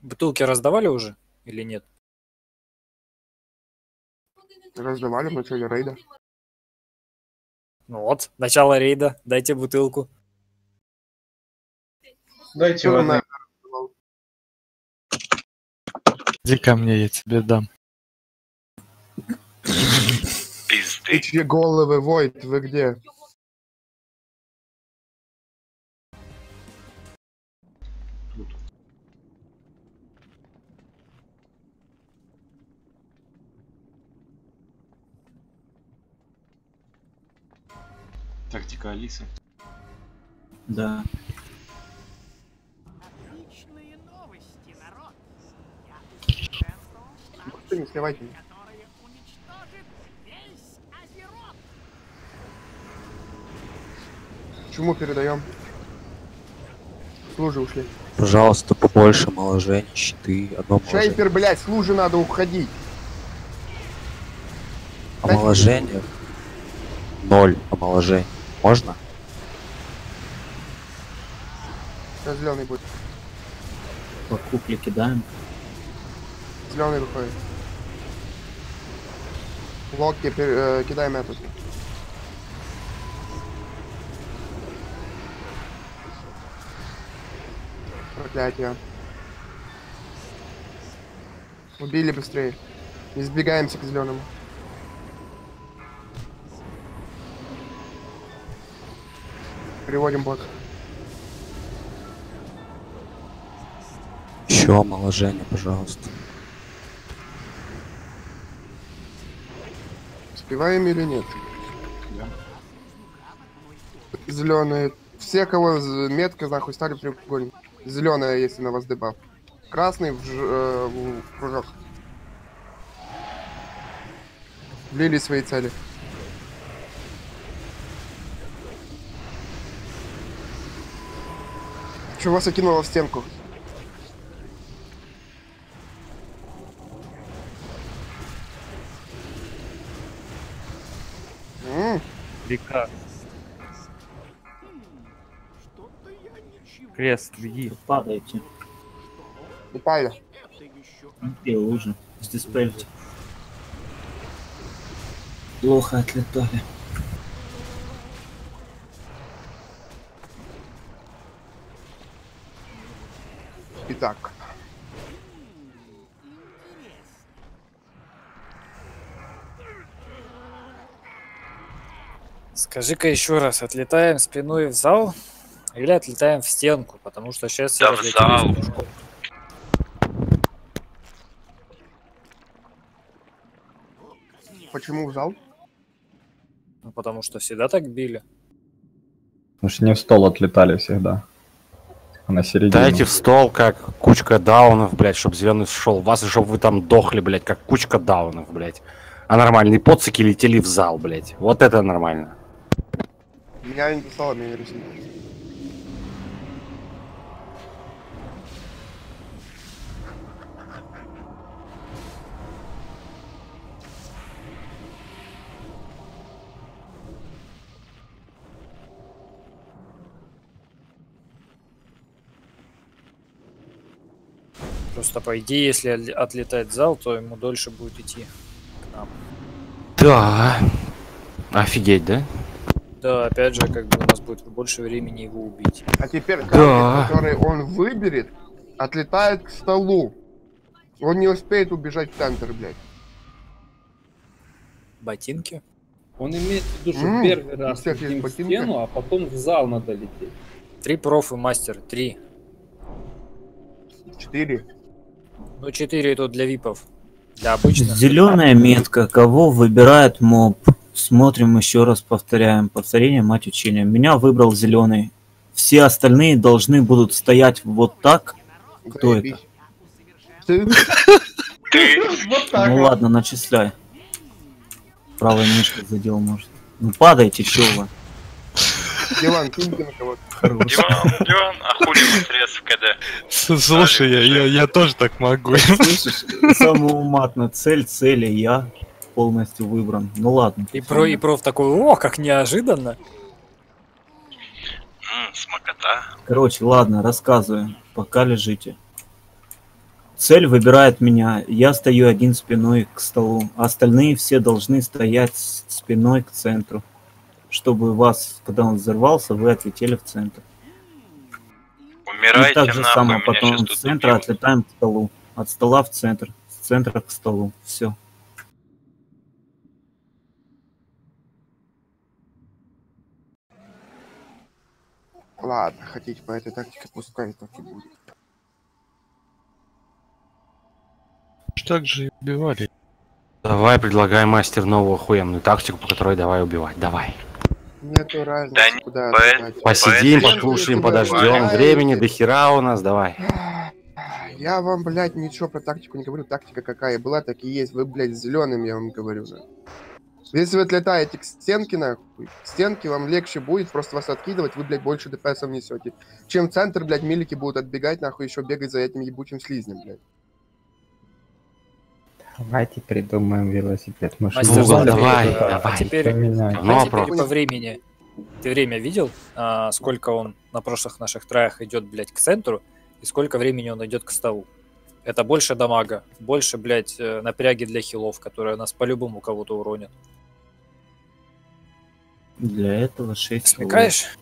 Бутылки раздавали уже или нет? Раздавали в начале рейда. Ну вот, начало рейда, дайте бутылку. Дайте Чё воды. Иди ко мне, я тебе дам. Пизды. Ты чьи головы, Войт, вы где? Тактика Алисы. Да. Отличные новости, народ. Я Ты не сливайте меня. Чему передаем? Служи ушли. Пожалуйста, побольше моложений, щиты, одно моложение. Шейпер, блядь, служи надо уходить. Омоложение. Ноль омоложений. Можно? Сейчас зеленый будет. По кукле кидаем. Зеленый выходит. Локки э, кидаем этот. Проклятие. Убили быстрее. Избегаемся к зеленому. Переводим бот. Еще омоложение, пожалуйста. Успеваем или нет? Зеленые. Все, кого метка нахуй стали прямоугольник. Зеленая, если на вас дебаф. Красный в, ж- э, в кружок. Влили свои цели. Чего вас окинуло в стенку? Река. Что-то я ничего. Крест, беги. Падайте. Упали. Это еще Где лужи? Сдиспельте. Плохо отлетали. Итак. Скажи-ка еще раз, отлетаем спиной в зал или отлетаем в стенку? Потому что сейчас Да в зал. Почему в зал? Ну, потому что всегда так били. Потому что не в стол отлетали всегда. На середину. Дайте в стол, как кучка даунов, блядь, чтобы зеленый шел. Вас, чтобы вы там дохли, блядь, как кучка даунов, блядь. А нормальные поцики летели в зал, блядь. Вот это нормально. Меня не писала, меня не рисует. Просто по идее, если отлетать в зал, то ему дольше будет идти к нам. Да. Офигеть, да? Да, опять же, как бы у нас будет больше времени его убить. А теперь Да. камень, который он выберет, отлетает к столу. Он не успеет убежать в центр, блядь. Ботинки? Он имеет в виду, что М, первый раз в стену, а потом в зал надо лететь. Три профы, мастер, три. Четыре. Ну, четыре тут для випов. Для обычных. Зеленая метка. Кого выбирает моб? Смотрим еще раз, повторяем. Повторение, мать учения. Меня выбрал зеленый. Все остальные должны будут стоять вот так. Кто это? Заебись. Ты- Вот так Ну ладно, начисляй. Правой мышкой задел, может. Ну падайте, чё вы. Диван, киньте на кого-то. Диван, Диван, а хули быстрее в КД? Слушай, я, я, я тоже так могу. Слышишь, самоуматно. Цель, цели, я полностью выбран. Ну ладно. И про и проф такой, о, как неожиданно. Смокота. Короче, ладно, рассказываем. Пока лежите. Цель выбирает меня. Я стою один спиной к столу. Остальные все должны стоять спиной к центру. Чтобы вас, когда он взорвался, вы отлетели в центр. И Умирайте так же нахуй, само меня потом с центра убьют. отлетаем к столу. От стола в центр. С центра к столу. Все. Ладно, хотите по этой тактике, пускай так и будет. Так же и убивали. Давай, предлагай мастер новую охуенную тактику, по которой давай убивать. Давай. Нету разницы, Да не- куда по- отбивать. Посидим, послушаем, подождем. Времени до хера у нас, давай. Я вам, блядь, ничего про тактику не говорю. Тактика какая была, так и есть. Вы, блядь, зеленым, я вам говорю. Да. Если вы отлетаете к стенке, нахуй, к стенке вам легче будет просто вас откидывать, вы, блядь, больше ДПС несете. Чем в центр, блядь, милики будут отбегать, нахуй, еще бегать за этим ебучим слизнем, блядь. Давайте придумаем велосипед. Мы Мастер, Ну, давай, а давай. теперь, Поменяем. Ну, а а теперь по времени. Ты время видел, а, сколько он на прошлых наших траях идет, блядь, к центру, и сколько времени он идет к столу? Это больше дамага, больше, блядь, э, напряги для хилов, которые нас по-любому кого-то уронят. Для этого 6 Смекаешь?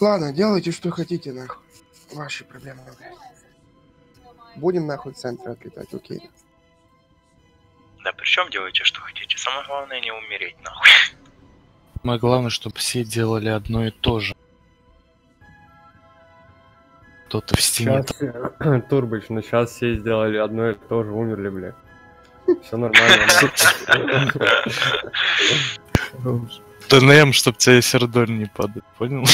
Ладно, делайте, что хотите, нахуй. Ваши проблемы, блядь. Будем, нахуй, в центр отлетать, окей. Да при чем делайте, что хотите? Самое главное не умереть, нахуй. Самое главное, чтобы все делали одно и то же. Кто-то в стене. Сейчас, Турбыч, ну сейчас все сделали одно и то же, умерли, бля. Все нормально. ТНМ, чтоб тебя сердоль не падает, понял?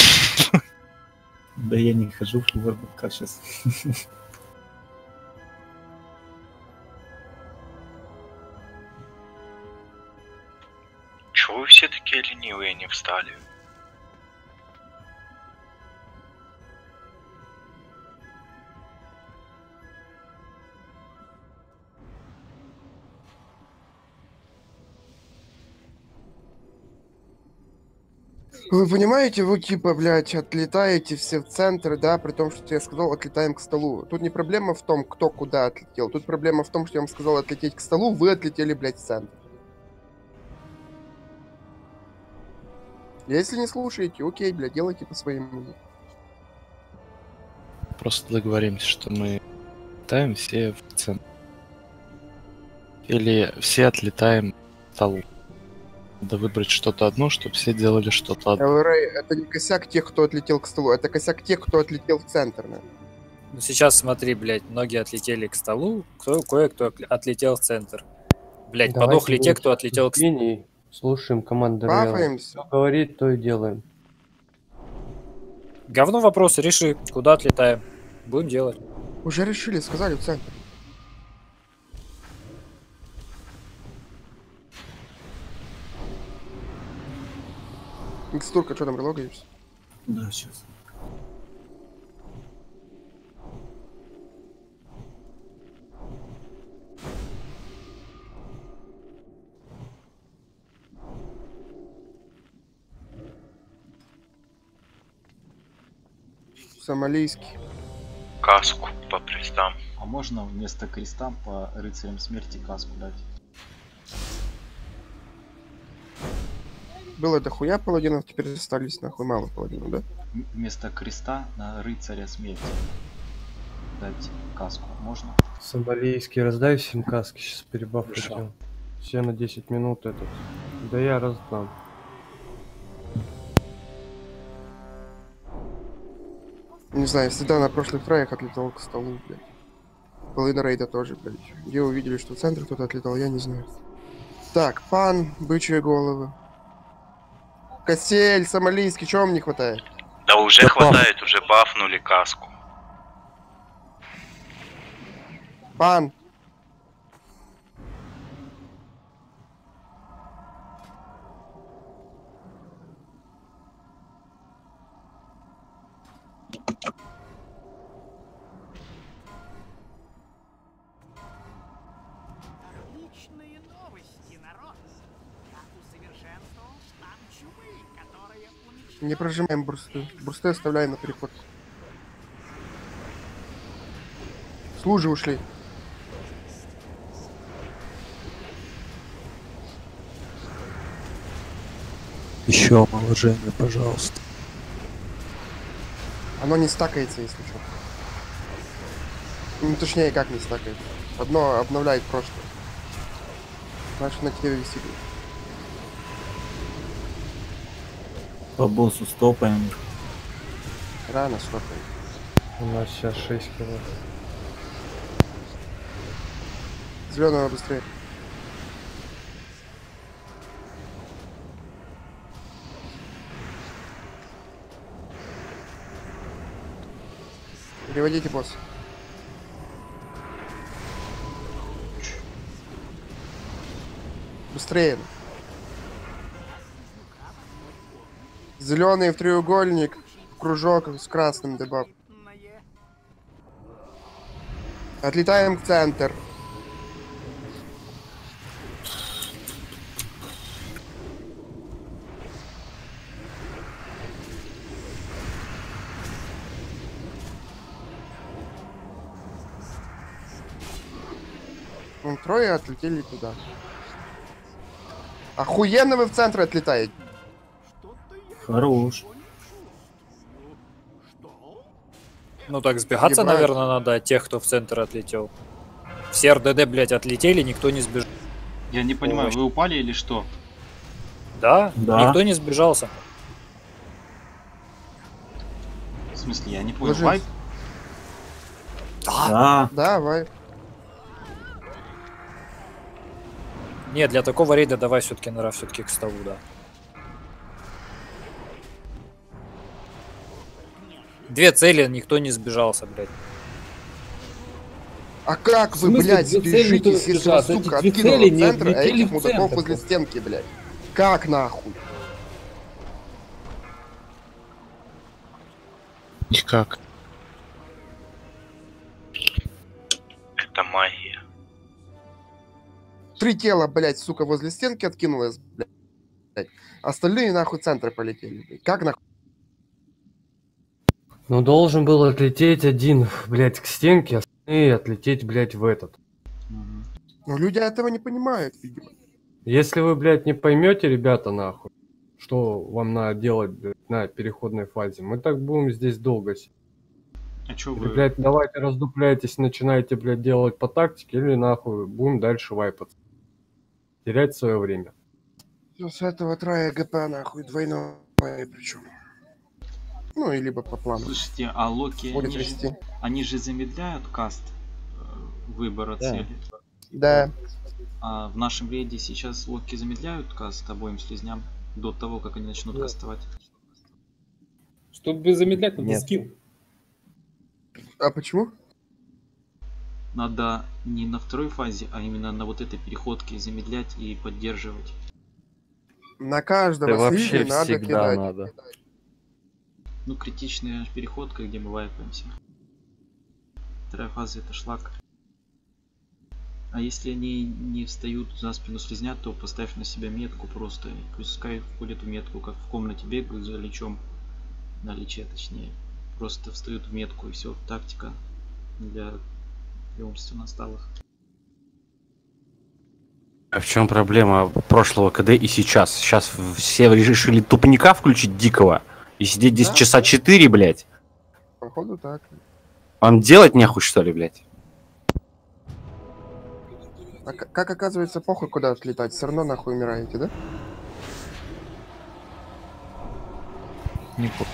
Да я не хожу в ВРБК сейчас. ленивые не встали? Вы понимаете, вы типа, блядь, отлетаете все в центр, да, при том, что я сказал, отлетаем к столу. Тут не проблема в том, кто куда отлетел. Тут проблема в том, что я вам сказал отлететь к столу, вы отлетели, блядь, в центр. Если не слушаете, окей, блядь, делайте по своему. Просто договоримся, что мы летаем все в центр. Или все отлетаем к столу. Надо выбрать что-то одно, чтобы все делали что-то одно. Элрей, это не косяк тех, кто отлетел к столу, это косяк тех, кто отлетел в центр, да. Ну сейчас смотри, блядь, многие отлетели к столу, кто, кое-кто отл- отлетел в центр. Блядь, Давайте подохли те, кто отлетел к столу. Слушаем команду. Что говорит, то и делаем. Говно вопрос, реши, куда отлетаем. Будем делать. Уже решили, сказали в центр. Микстурка, что там, релогаешься? Да, сейчас. Сомалийский. Каску по престам. А можно вместо креста по рыцарям смерти каску дать? Было дохуя паладинов, теперь остались нахуй мало паладинов, да? Вместо креста на рыцаря смерти дать каску. Можно? Сомалийский, раздай всем каски, сейчас перебаф Хорошо. хотел. Все на 10 минут этот. Да я раздам. Не знаю, всегда на прошлых траях отлетал к столу, блядь. Половина рейда тоже, блядь. Где увидели, что в центр кто-то отлетал, я не знаю. Так, пан, бычьи головы. Косель, сомалийский, чего вам не хватает? Да уже хватает, уже бафнули каску. Пан, не прожимаем бурсты. Бурсты оставляем на переход. Же ушли. Еще омоложение, пожалуйста. Оно не стакается, если что. Ну, точнее, как не стакается. Одно обновляет прошлое. Значит, на тебе висит. По боссу стопаем. Рано стопаем. У нас сейчас 6 кило. Зеленого быстрее. Переводите босс. Быстрее. Зеленый в треугольник, в кружок с красным дебаф. Отлетаем в центр. Ну, трое отлетели туда. Охуенно вы в центр отлетаете. Хорош. Ну так сбегаться, Ебать. наверное, надо от тех, кто в центр отлетел. Все РДД, блядь, отлетели, никто не сбежал. Я не понимаю, вы упали или что? Да? Да. Никто не сбежался. В смысле, я не понял. Ложись. Вайп? Да. Давай. Не, для такого рейда давай все-таки нора все-таки к столу, да. Две цели, никто не сбежался, блядь. А как вы, блядь, не если вы, сбежался? сука, Эти две откинула цели в не центр, а этих мудаков возле просто. стенки, блядь? Как нахуй? Никак. Это магия. Три тела, блядь, сука, возле стенки откинулось, блядь. Остальные нахуй центры полетели, блядь. Как нахуй? Ну, должен был отлететь один, блядь, к стенке, а остальные отлететь, блядь, в этот. Ну, люди этого не понимают, видимо. Если вы, блядь, не поймете, ребята, нахуй, что вам надо делать блядь, на переходной фазе, мы так будем здесь долго сидеть. А чё Или, вы... блядь, давайте раздупляйтесь, начинайте, блядь, делать по тактике, или нахуй будем дальше вайпаться. Терять свое время. Ну, с этого трое ГП, нахуй, двойное причем. Ну, и либо по плану. Слушайте, а Локи, Будет они же, они же замедляют каст э, выбора Да. цели. Да. А в нашем рейде сейчас Локи замедляют каст обоим слизням до того, как они начнут Да. кастовать. Чтобы замедлять, надо Нет. скилл. А почему? Надо не на второй фазе, а именно на вот этой переходке замедлять и поддерживать. На каждого Да вообще слизня надо всегда кидать. надо. Ну, критичная переходка, где мы вайпаемся. Вторая фаза это шлак. А если они не встают за спину слизня, то поставь на себя метку просто. И пускай входят в метку, как в комнате бегают за лечом. На лече точнее. Просто встают в метку и все. Тактика для, для умственно сталых. А в чем проблема прошлого КД и сейчас? Сейчас все решили тупника включить дикого и сидеть здесь Да. часа 4, блядь. Походу так. Вам делать нехуй, что ли, блядь? А как оказывается, похуй куда отлетать, все равно нахуй умираете, да? Не по...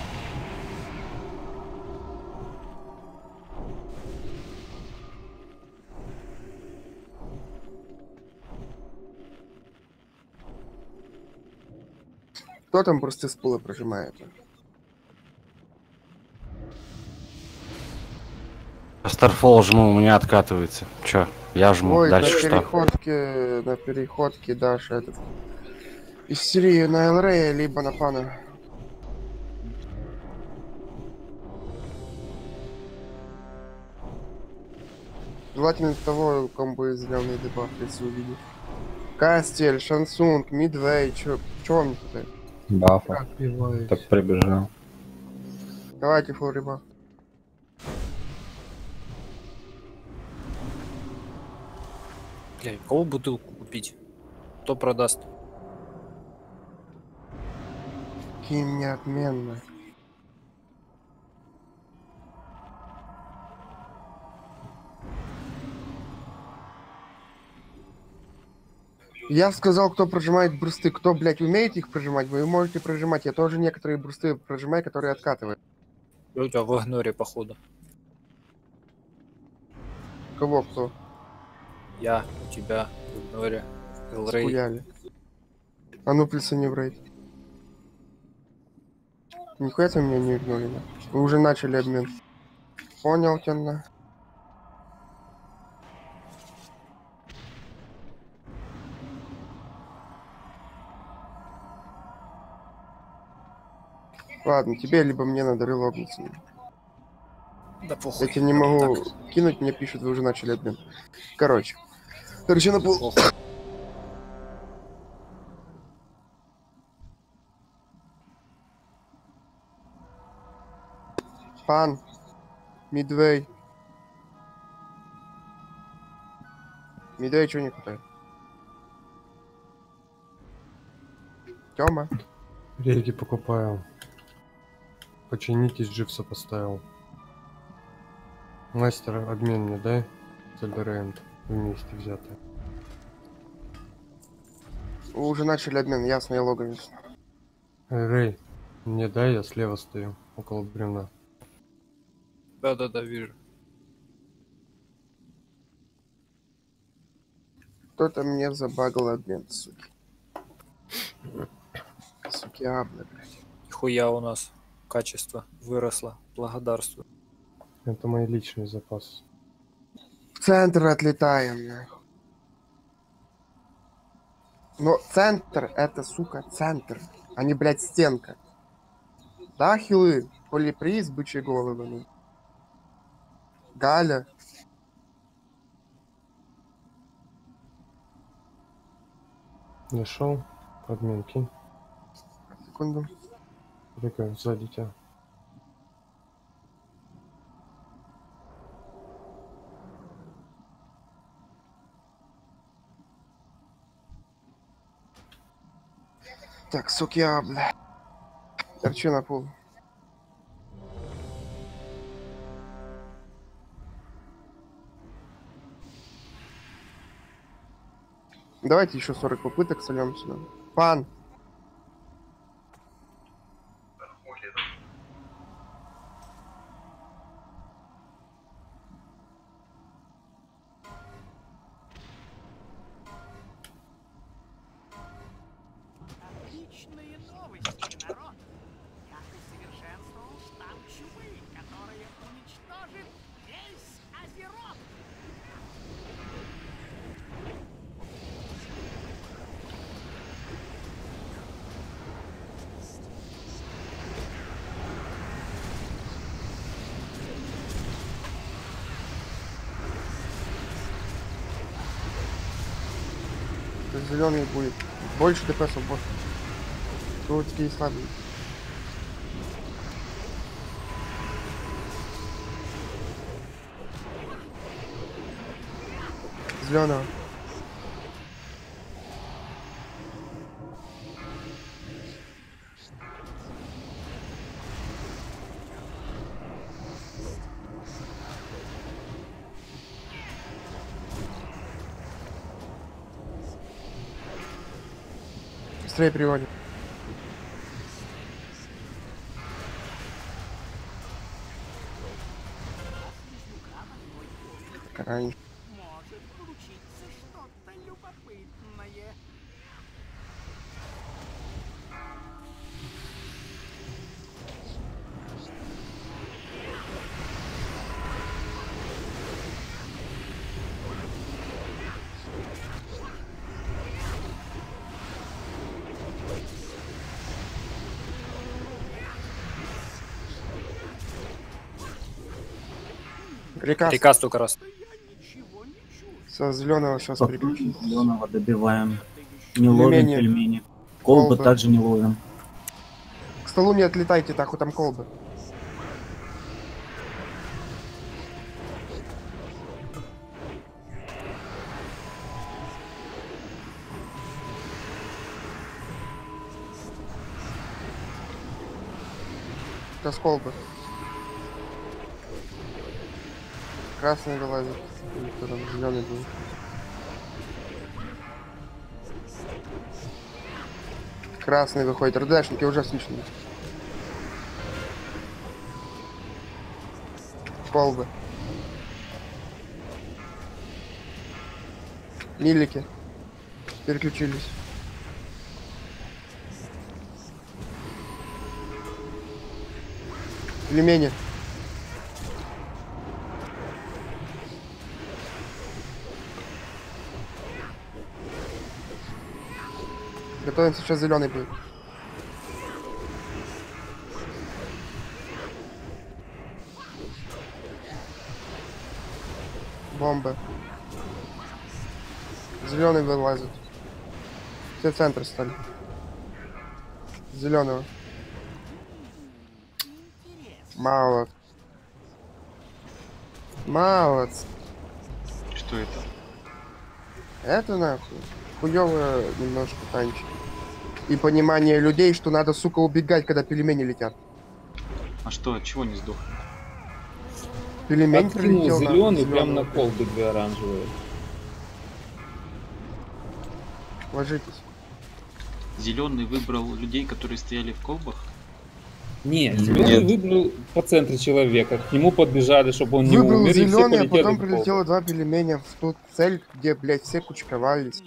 Кто там просто с пола прожимает? Старфол жму, у меня откатывается. Чё, я жму, Ой, дальше на что? переходке, на переходке дашь этот. Истерию на Элрея, либо на пана. Желательно того, кого будет зеленый дебаф, если увидит. Кастель, Шансунг, Мидвей, чё, чё вам не хватает? Бафа. Так прибежал. Давайте фул ребаф. Бля, у кого бутылку купить? Кто продаст? Кинь мне отменно. Я сказал, кто прожимает брусты. Кто, блядь, умеет их прожимать, вы можете прожимать. Я тоже некоторые брусты прожимаю, которые откатывают. Я у тебя в игноре, походу. Кого кто? Я у тебя в игноре. Элрей. А ну плюсани в рейд. Нихуя ты меня не игнорили. Вы уже начали обмен. Понял тебя на. Ладно, тебе либо мне надо релогнуться. Да похуй. Я тебе не могу кинуть, мне пишут, вы уже начали обмен. Короче. Короче, на пол... Пан. Мидвей. Мидвей чего не хватает? Тёма. Рейки покупаю. Починитесь, Дживса поставил. Мастер, обмен мне дай. Зальдерент. Вместе взятые. Вы уже начали обмен, ясно, я логовец. Эй, Рэй, мне дай, я слева стою, около бревна. Да-да-да, вижу. Кто-то мне забагал обмен, суки. Суки, абны, блядь. Хуя у нас качество выросло. Благодарствую. Это мои личные запасы. В центр отлетаем, нахуй. Но центр это, сука, центр, а не, блядь, стенка. Да, хилы? Полиприз, бычьи головы, ну. Галя. Нашел? Обмен кинь. Секунду. Рыка, сзади тебя. Так, суки, а, бля. Торчу на пол. Давайте еще 40 попыток сольем сюда. Пан! Зеленый будет. Больше ДПС босс. Турецкие слабые. Зеленого. Быстрее приводим. Раньше. Приказ. Приказ только раз. Со зеленого сейчас переключить. Зеленого добиваем. Не ловим пельмени. пельмени. Колбы, колбы также не ловим. К столу не отлетайте, так, у там колбы. Сейчас колбы. Красный вылазит. Или кто там зеленый был. Красный выходит. РДшники уже слышно. Колбы. Милики. Переключились. Пельмени. Готовим, сейчас зеленый будет. Бомба. Зеленый вылазит. Все центры стали. Зеленого. Мало. Мало. Что это? Это нахуй. Хуёвое немножко танчик. И понимание людей, что надо, сука, убегать, когда пельмени летят. А что, от чего не сдох? Пельмень Откинул прилетел зеленый прям зелёного. на колбы две оранжевые. Ложитесь. Зеленый выбрал людей, которые стояли в колбах? Не, зеленый выбрал по центре человека. К нему подбежали, чтобы он не Выбрал умер, все зеленый, а потом прилетело два пельменя в ту цель, где, блядь, все кучковались.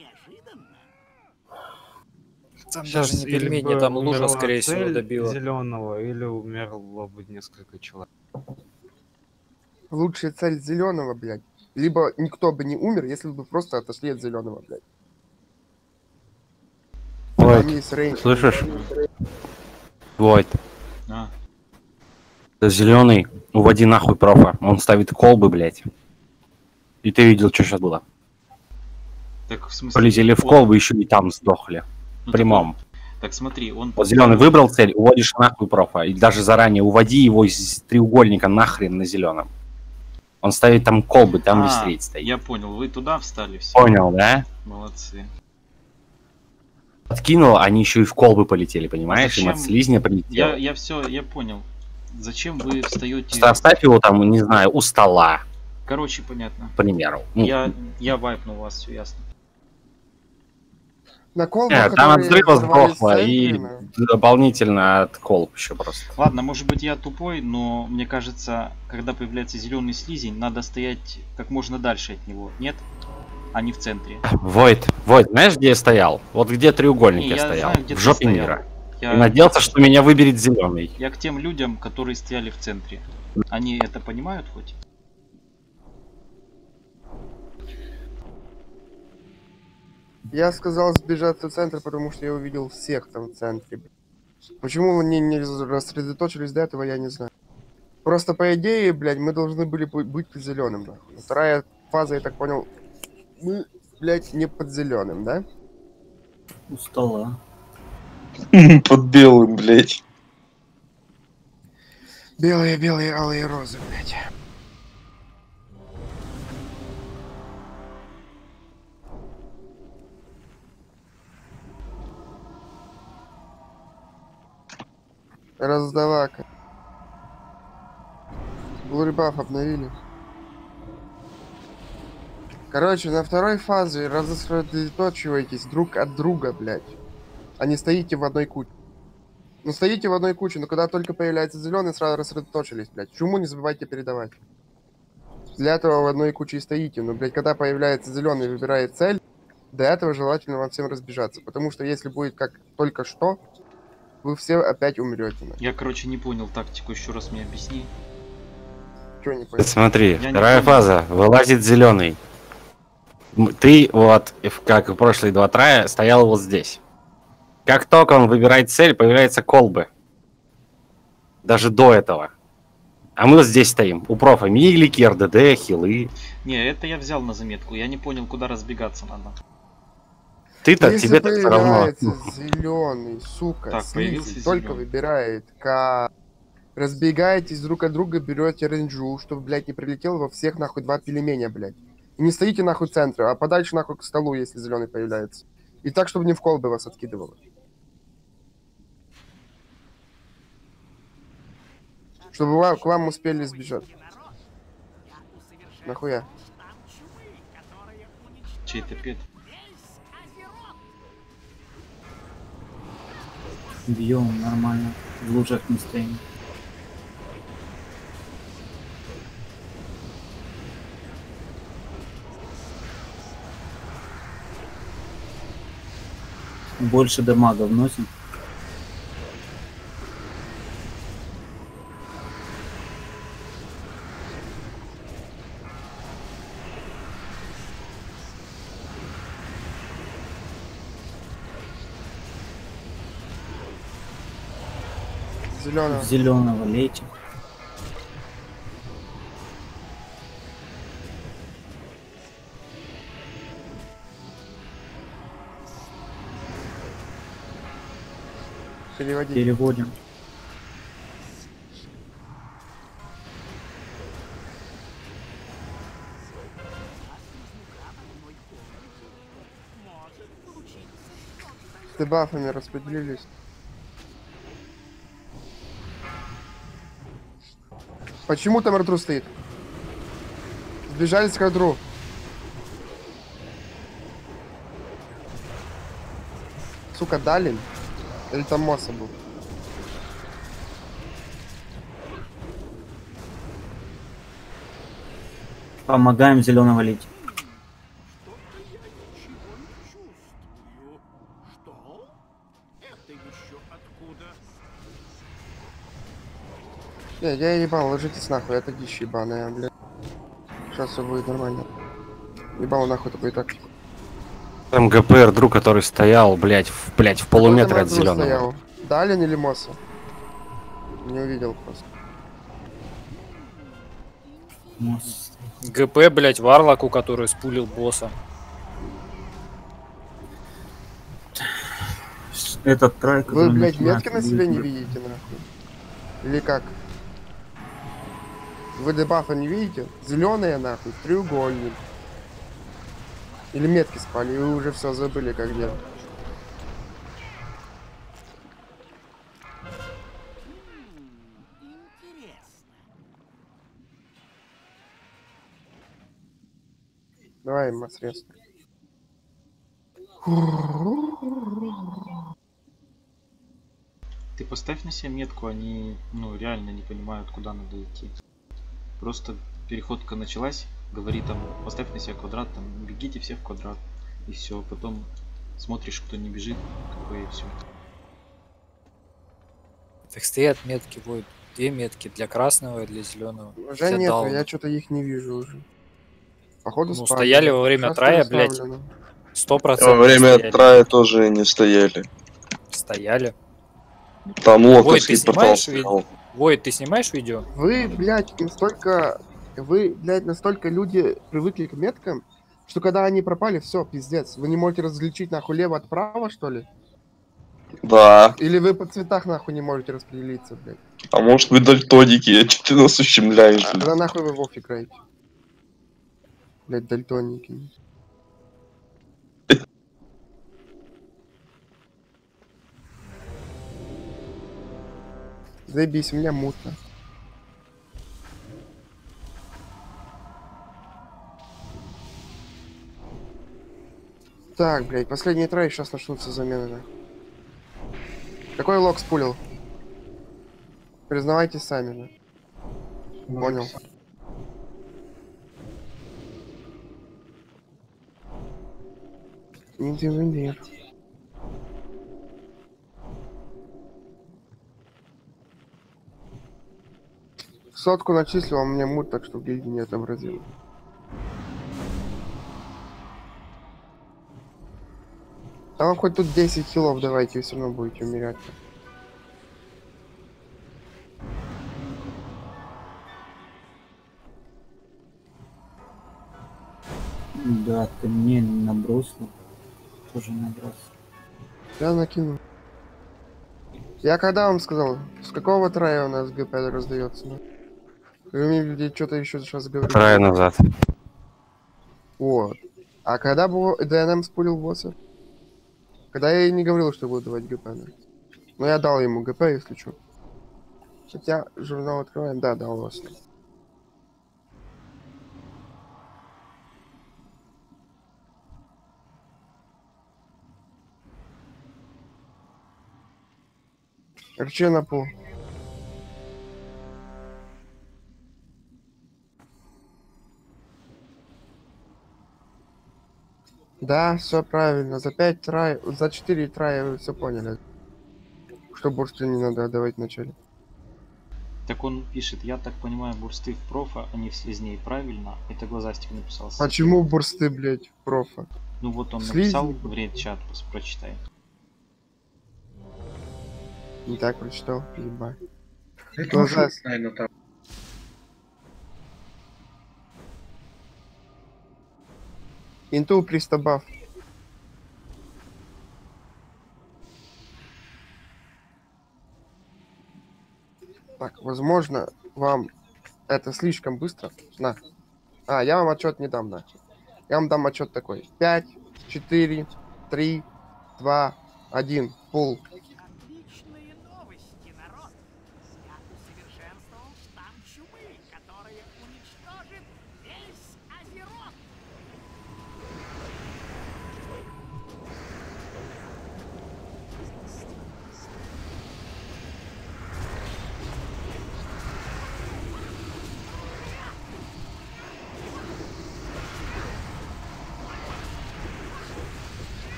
Там Сейчас даже не пельмени, бы там лужа, скорее всего, добила. зеленого, или умерло бы несколько человек. Лучшая цель зеленого, блядь. Либо никто бы не умер, если бы просто отошли от зеленого, блядь. Войт, слышишь? Войт. А. Зеленый, уводи нахуй профа. Он ставит колбы, блядь. И ты видел, что сейчас было. Так в смысле? Полетели в колбы, еще и там сдохли. Ну, прямом. Так смотри, он... Вот зеленый выбрал цель, уводишь нахуй профа. И даже заранее уводи его из треугольника нахрен на зеленом. Он ставит там колбы, там А, стоит. Я понял, вы туда встали все. Понял, да? Молодцы. Откинул, они еще и в колбы полетели, понимаешь? Им от Зачем? слизня прилетело. Я, я все, я понял. Зачем вы встаете... Оставь его там, не знаю, у стола, Короче, понятно. к примеру. Ну, Я, я вайпнул вас, все ясно. На колбу, Нет, там от взрыва сдохло и дополнительно от колб еще просто. Ладно, может быть я тупой, но мне кажется, когда появляется зеленый слизень, надо стоять как можно дальше от него. Нет? А не в центре. Войт, Войт, знаешь, где я стоял? Вот где треугольник Не, я я стоял. знаю, где в жопе стоял. мира. Я- И надеялся, что меня выберет зеленый. Я к тем людям, которые стояли в центре. Они это понимают хоть? Я сказал сбежать в центр, потому что я увидел всех там в центре. блядь. Почему они не рассредоточились до этого, я не знаю. Просто по идее, блядь, мы должны были бы- быть под зеленым, нахуй. Вторая фаза, я так понял, мы, блядь, не под зеленым, да? У стола. Под белым, блядь. Белые, белые, алые розы, блядь. Раздавака. Блурибаф обновили. Короче, на второй фазе рассредоточивайтесь друг от друга, блядь. А не стоите в одной куче. Ну стоите в одной куче, но когда только появляется зеленый, сразу рассредоточились, блядь. Чуму не забывайте передавать. Для этого в одной куче и стоите. Но, блядь, когда появляется зеленый и выбирает цель, до этого желательно вам всем разбежаться. Потому что если будет как только что, вы все опять умрете. Я, короче, не понял тактику, еще раз мне объясни. Чего не понял? Смотри, Я вторая фаза. Вылазит зеленый. Ты вот, и в- как и прошлые два трая, стоял вот здесь. Как только он выбирает цель, появляются колбы. Даже до этого. А мы вот здесь стоим. У профа милики, РДД, хилы. Не, это я взял на заметку. Я не понял, куда разбегаться надо. Ты-то, Если тебе-то все равно. зеленый, сука, Так, слизень, только зелёный. выбирает К. Разбегаетесь друг от друга, берете рейнджу, чтобы, блядь, не прилетел во всех, нахуй, два пельменя, блядь. И не стоите, нахуй, в центре, а подальше, нахуй, к столу, если зеленый появляется. И так, чтобы не в колбы вас откидывало. Чтобы к вам успели сбежать. Нахуя? Чей-то пет. Бьем нормально. В лучших настроениях. Больше дамага вносим. Зеленого. Зеленого лейте. Переводи. Переводим. С дебафами распределились. Почему там Артру стоит? Сбежались к Артру. Сука, Далин? Или там Моса был? Помогаем зеленого лить. Не, я ебал, ложитесь нахуй, это дичь ебаная, блядь. Сейчас все будет нормально. Ебал нахуй такой так. Там ГПР, друг, который стоял, блядь, в, блядь, в полуметре от зеленого. стоял? Далин или Моса? Не увидел просто. ГП, блять, Варлоку, который спулил босса. Этот трай, Вы, который блядь, метки на себе не видите, нахуй? Или как? Вы дебафа не видите? Зеленые, нахуй, треугольник. Или метки спали, и вы уже все забыли, как делать. Давай, Масрез. Ты поставь на себя метку, они ну реально не понимают, куда надо идти. Просто переходка началась, говори там, поставь на себя квадрат, там, бегите все в квадрат. И все, потом смотришь, кто не бежит, как бы и все. Так стоят метки, вот две метки для красного и для зеленого. Уже нету, я что-то их не вижу уже. Походу Ну, спали. стояли во время Сейчас трая, блядь. Сто процентов Во время стояли. трая тоже не стояли. Стояли. Там ты портал снимаешь стоял. Войт, ты снимаешь видео? Вы, блядь, настолько... Вы, блядь, настолько люди привыкли к меткам, что когда они пропали, все, пиздец. Вы не можете различить нахуй лево от права, что ли? Да. Или вы по цветах нахуй не можете распределиться, блядь? А может вы дальтоники, что ты нас ущемляешь? А тогда нахуй вы в Вов играете? Блядь, дальтоники. Заебись, у меня мутно. Так, блядь, последний трай, сейчас начнутся замены, да. Какой лог спулил? Признавайтесь сами, да. Понял. Индивидуально. Сотку начислил, а у меня мут, так что в гильдии не отобразил. А вам хоть тут 10 хилов давайте, вы все равно будете умерять. Да, ты мне набросил. Тоже набросил. Я накину. Я когда вам сказал, с какого трая у нас ГП раздается? ну? Вы мне что-то еще сейчас говорите. Трая назад. Вот. А когда был ДНМ спулил босса? Когда я и не говорил, что буду давать ГП. да. Но я дал ему ГП, если что. Хотя журнал открываем, да, да, у вас. Рычи на пол. Да, все правильно. За 5 трай, за 4 трая вы все поняли. Что бурсты не надо отдавать вначале. Так он пишет, я так понимаю, бурсты в профа, а не в слизней, правильно? Это глазастик написал. Почему бурсты, блядь, профа? Ну вот он Слизни? написал в ред чат, прочитай. Не так прочитал, ебать. Это Инту пристабав. Так, возможно, вам это слишком быстро. На. А, я вам отчет не дам, нахуй. Я вам дам отчет такой. 5, 4, 3, 2, 1, пул.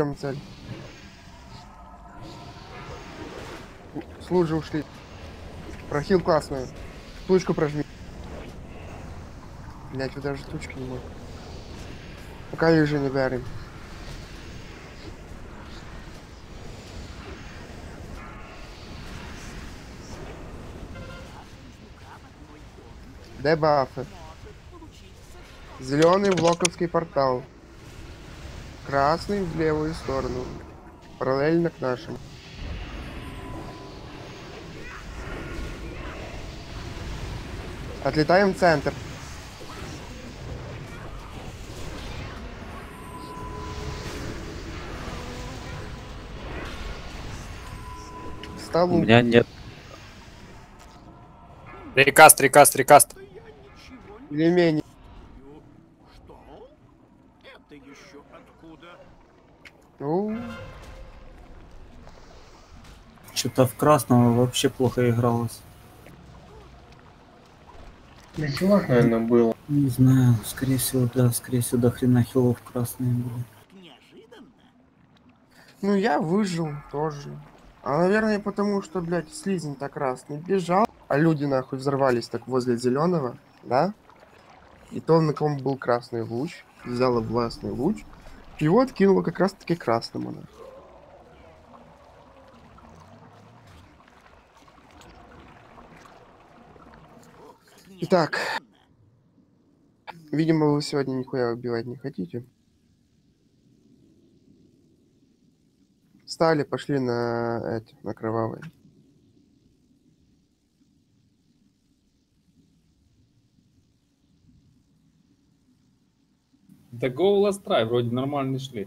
Ждем цель. Служи ушли. Прохил классную. Тучку прожми. Блять, вы даже тучки не могут. Пока их же не дарим. Дебафы. Зеленый в локовский портал. Красный в левую сторону. Параллельно к нашему. Отлетаем в центр. Столу. У меня нет. Рекаст, рекаст, рекаст. Или менее. Это еще откуда? Ну, Что-то в красного вообще плохо игралось. На хилах, наверное, было. Не знаю, скорее всего, да, скорее всего, до хрена хилов красные были. Ну, я выжил тоже. А, наверное, потому что, блядь, слизень так красный бежал, а люди, нахуй, взорвались так возле зеленого, да? И то, на ком был красный луч, взяла властный луч, его откинуло как раз-таки красному, нахуй. Итак, видимо, вы сегодня нихуя убивать не хотите. Встали, пошли на эти, на кровавые. Да Go Last Try вроде нормально шли.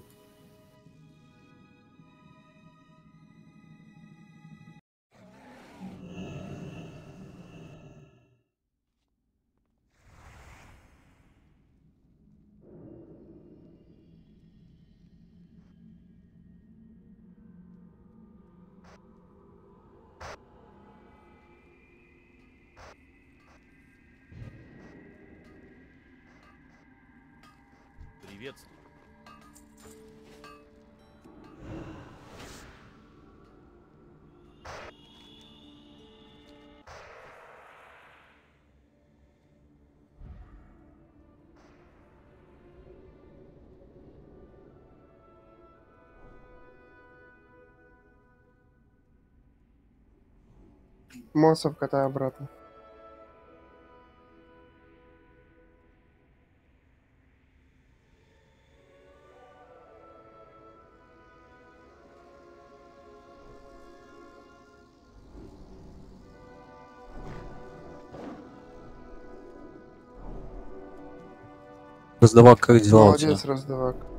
монстров кота обратно. Раздавак, как дела Молодец, у тебя? раздавак.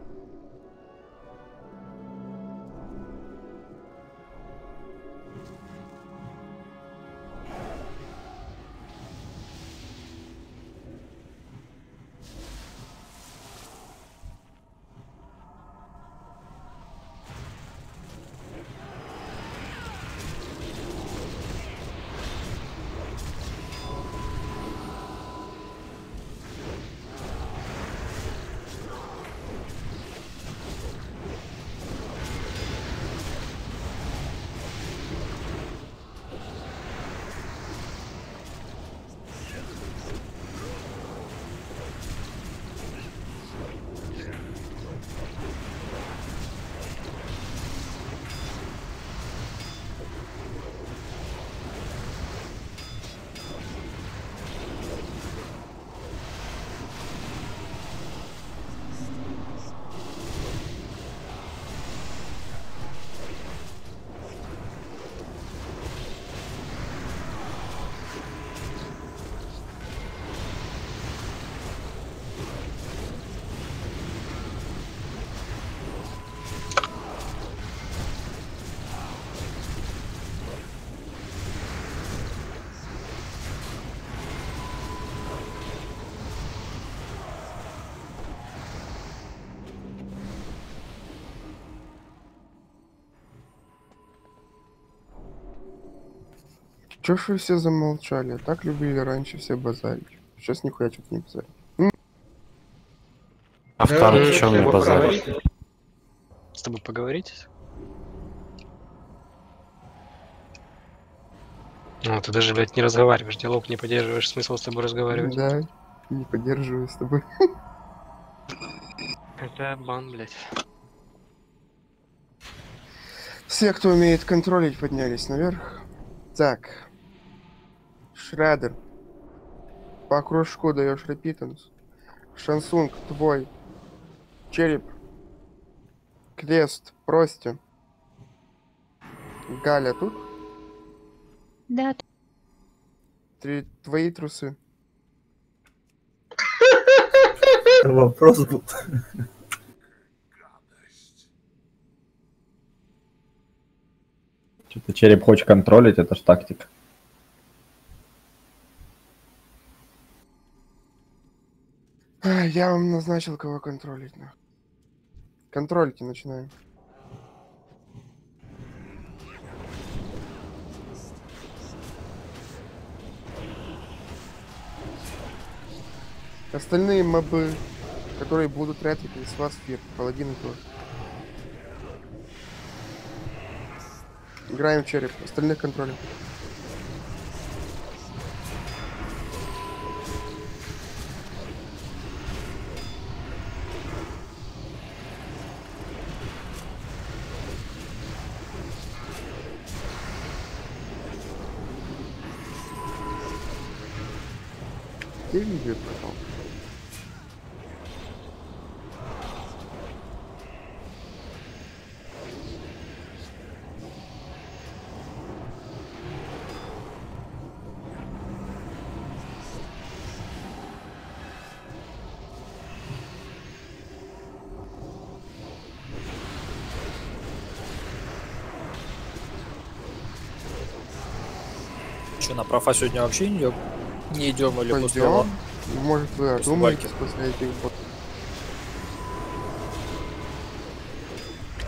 Чё ж вы все замолчали? Так любили раньше все базарить. Сейчас нихуя что-то не базарить. М? А в танк чё мне базарить? С тобой поговорить? Ну, ты даже, блядь, не разговариваешь, диалог не поддерживаешь, смысл с тобой разговаривать. Да, не поддерживаю с тобой. Это бан, блядь. Все, кто умеет контролить, поднялись наверх. Так. Шредер. По кружку даешь репитанс. Шансунг, твой. Череп. Крест, прости. Галя тут? Да. Три, твои трусы. Вопрос был. Что-то череп хочет контролить, это ж тактика. Я вам назначил, кого контролить. нахуй. Контрольки начинаем. Остальные мобы, которые будут ретать из вас фир, паладины тоже. Играем череп, остальных контролем. Видео пропал. Че, на профа сегодня вообще не идем? Не идем или после Пойдем. ло- Может вы После одумаетесь после этих бот.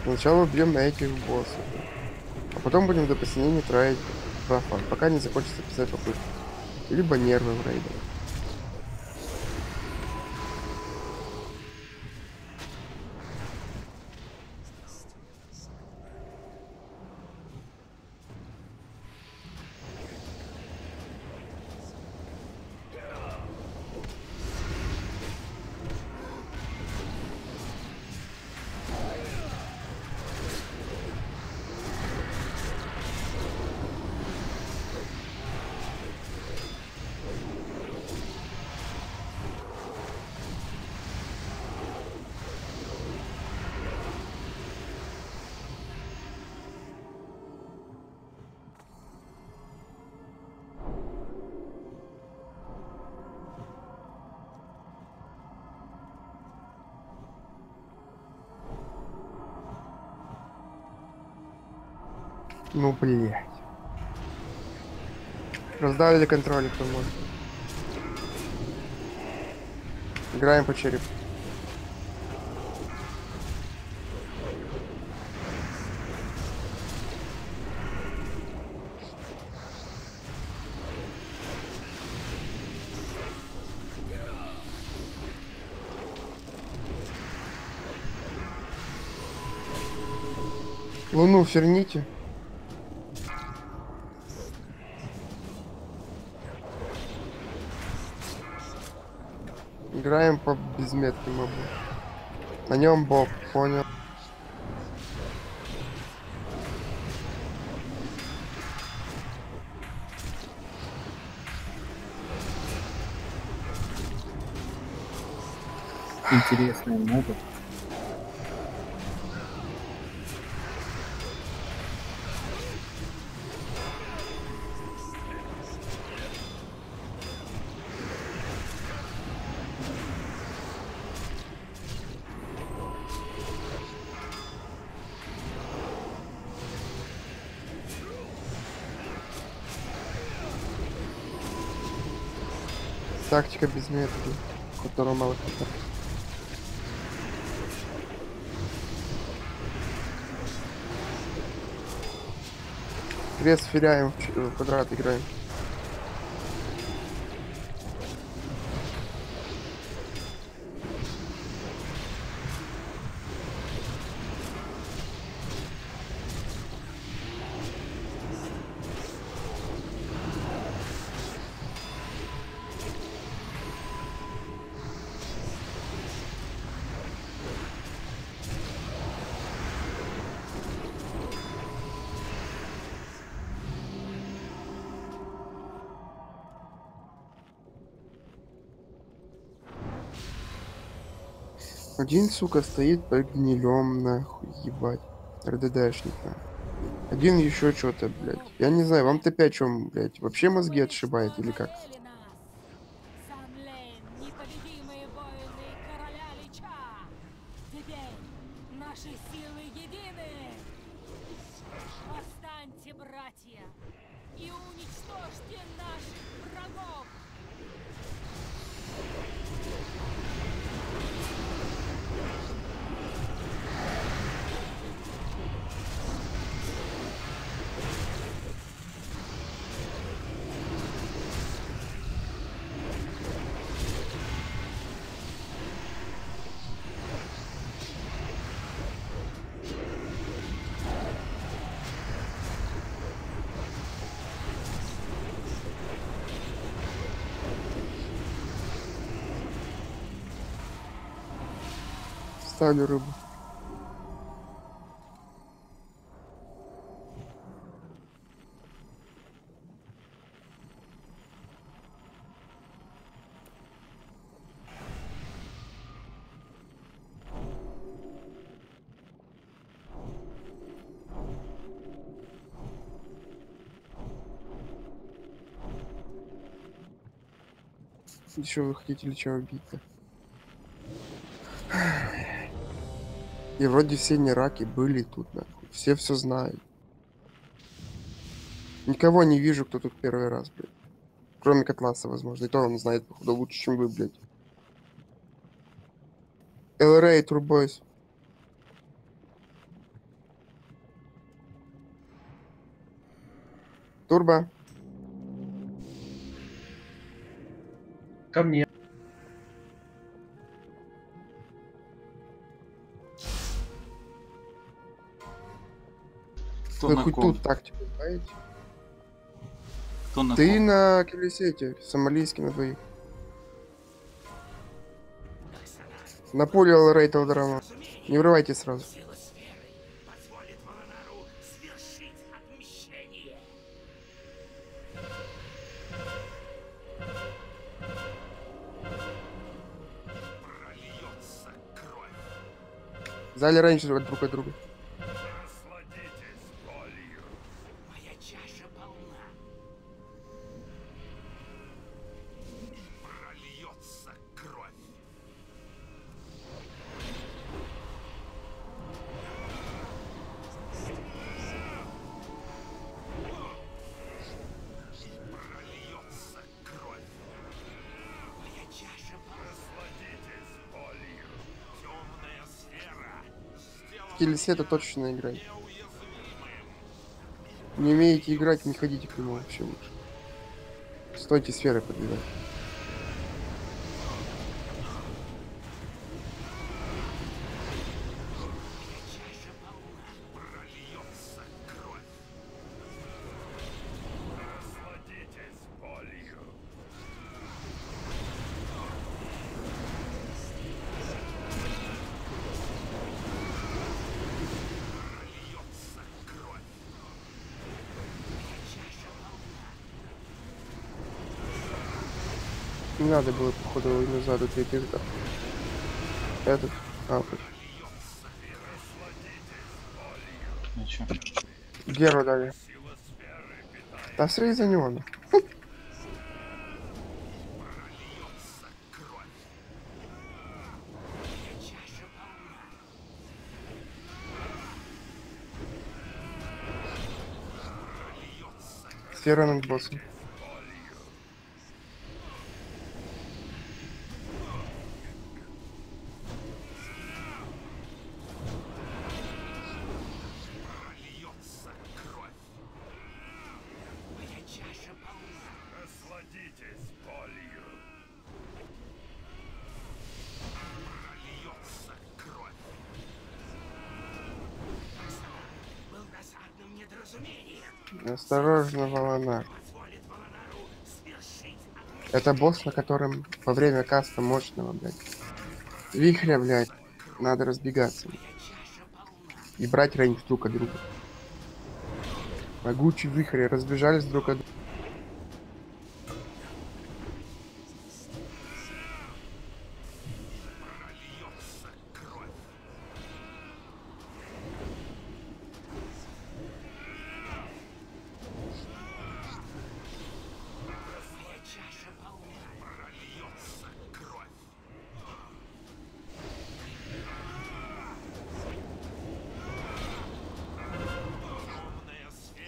Сначала бьем на этих боссов. А потом будем до посинения траить профан, пока не закончится 50 попыток. Либо нервы в рейдах. Ну, блядь. Раздали контроль, кто может. Играем по черепу. Луну верните. Играем по безметке мобу. На нем Боб, понял. Интересные мобы. Тактика безметки, которую мало кто. Крест феряем, в квадрат играем. Один, сука, стоит под гнилем, нахуй, ебать. РДДшник, нахуй. Один еще что-то, блядь. Я не знаю, вам Т5 чем, блядь, вообще мозги отшибает или как? Ставлю рыбу. Еще вы хотите ли чего убить-то? И вроде все не раки были тут, нахуй. Все все знают. Никого не вижу, кто тут первый раз, блядь. Кроме Котласа, возможно. И то он знает, походу, лучше, чем вы, блядь. ЛРА Турбойс. Турбо. Ко мне. Кто Вы на хоть ком? тут тактику знаете? Кто на Ты ком? на Келесете, сомалийский на двоих. На поле Алрейт Алдарама. Не врывайте сразу. Зали раньше друг от друга. Телесе это точно играть. Не умеете играть, не ходите к нему вообще лучше. Стойте сферы подбивать. Не надо было, походу, назад пизда. Этот. А, чё? Геру дали. Да срей за него. ну. Сфера над боссом. Осторожно, Валанар. Это босс, на котором во время каста мощного, блядь. Вихря, блядь. Надо разбегаться. И брать рейндж друг от друга. Могучие вихри разбежались друг от друга.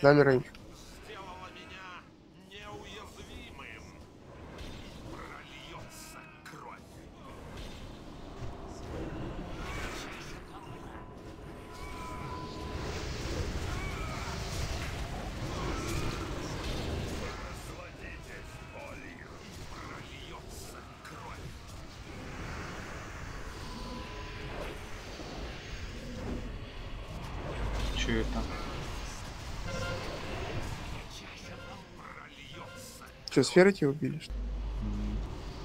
Дали рейндж. Че, сферы тебя убили? что?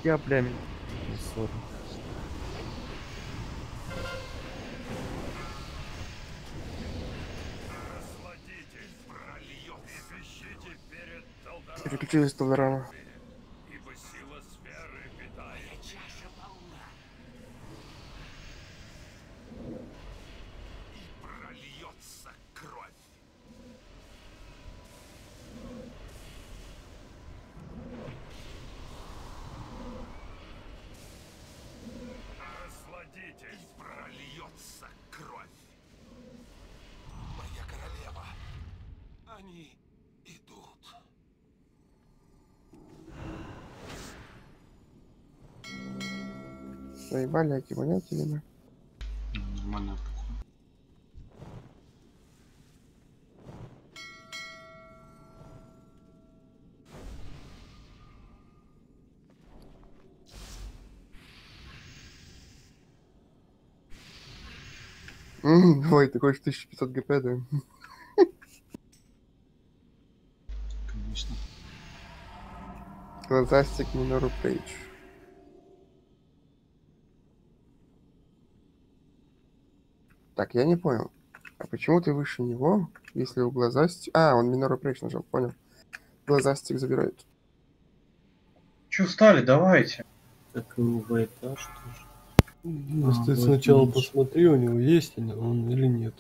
Я, бля, м- сори. Переключились Толдорама. Заебали эти вонятели, мы. Нормально. Ой, ты хочешь 1500 гп, да? Конечно. Глазастик Минору Пейдж. Так, я не понял. А почему ты выше него, если у глазастик... А, он Минору Пейдж нажал, понял. Глазастик забирает. Че встали, давайте. Так и у Вейта тоже. Ну, А, ты сначала видишь. посмотри, у него есть он он или нет.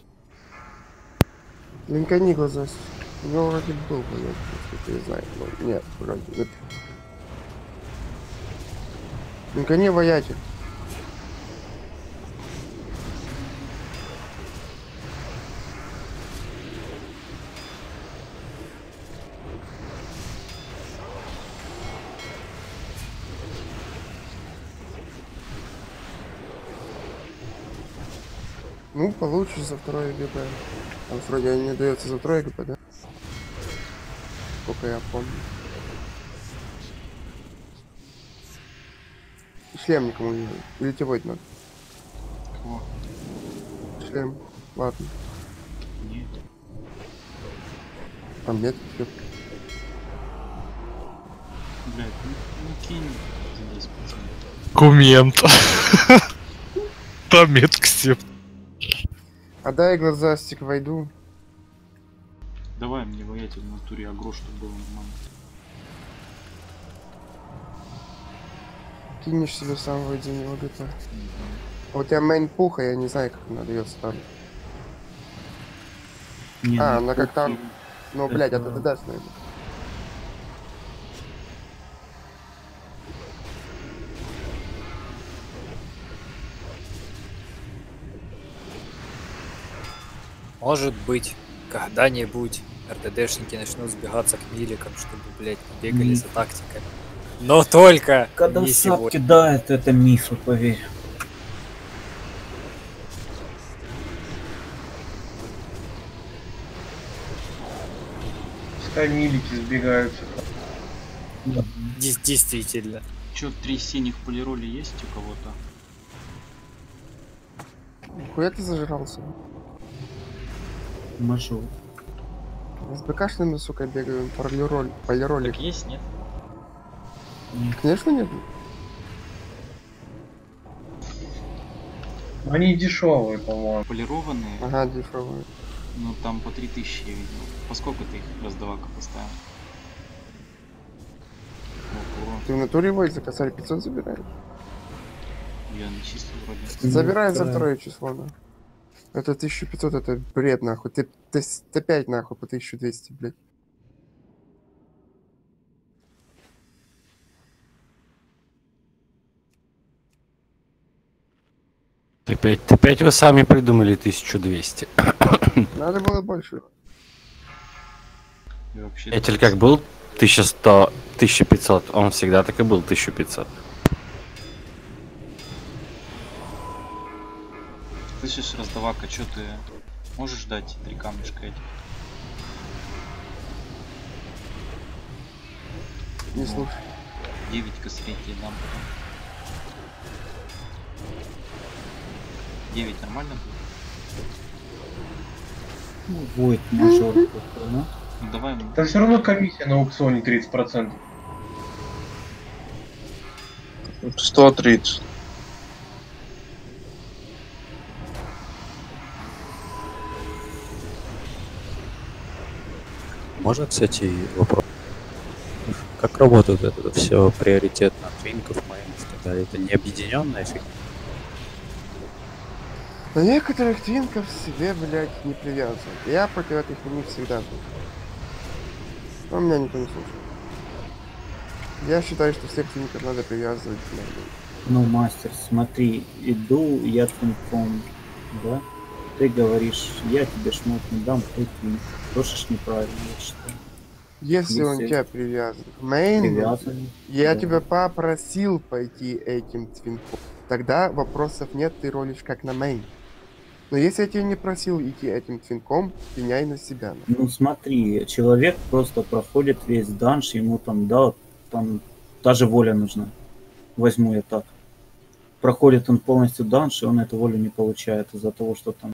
Линкани глазастик. У него вроде был боец, если ты знаешь. но нет, вроде нет. Линкани воятель. Ну, получишь за второе ГП. Там вроде не дается за второе ГП, да? Сколько я помню. Шлем никому не тебе будет надо? Кого? Шлем. Ладно. Нет. Там нет. всё. Блядь, ну, ну кинь за 10 пацанов. Кумент. Там метка сеп. А дай глазастик войду. Давай мне воять в натуре агро, чтобы было нормально. Кинешь себе сам войди не ГП. А у тебя мейн пуха, я не знаю, как она дается там. Не, а, ну, она как там. Ну, блядь, это это- ты даст, наверное. Может быть, когда-нибудь РТДшники начнут сбегаться к миликам, чтобы, блядь, бегали Миф. за тактикой. Но только Когда не сап сегодня. кидает, это мифы, поверь. Пускай милики сбегаются. Дес- Действительно. Чё, три синих полироли есть у кого-то? Хуя ты зажрался? Мажор. С БКшными, сука, бегаю, полироль, полироли. Так есть, нет? Конечно нет. Они дешевые, по-моему. Полированные? Ага, дешевые. Ну там по 3000 я видел. По сколько ты их раздавака поставил? Ого, Ты в натуре его за косарь 500 забираешь? я начислил вроде. Забирай за второе число, да. Это 1500, это бред, нахуй. Ты, ты, ты 5, нахуй, по 1200, блядь. Ты опять, ты опять вы сами придумали 1200. Надо было больше. Этель как был 1100, 1500, он всегда так и был 1500. Слышишь, раздавака, чё ты можешь дать три камешка этих? Не слушай. 9 косарей тебе дам потом. 9 нормально будет? Ну, будет такой, да? Ну давай, м, Да все равно комиссия на аукционе 30%. 130. Можно, кстати, вопрос? Как работает это все приоритетно твинков, майнов и так далее? Это не объединенная фигня? На некоторых твинков себе, блядь, не привязывают. Я против этой хуйни всегда был. Но меня никто не слушает. Я считаю, что всех твинков надо привязывать, блядь. Ну, мастер, смотри, иду я твинком, да? Ты говоришь, я тебе шмот не дам, ты твинк. Тоже ж неправильно, я считаю. Если он тебя привязан к мейну, я да. тебя попросил пойти этим твинком, тогда вопросов нет, ты ролишь как на мейн. Но если я тебя не просил идти этим твинком, пеняй на себя. Ну смотри, человек просто проходит весь данж, ему там, да, там даже воля нужна. Возьму я так. Проходит он полностью данж, и он эту волю не получает из-за того, что там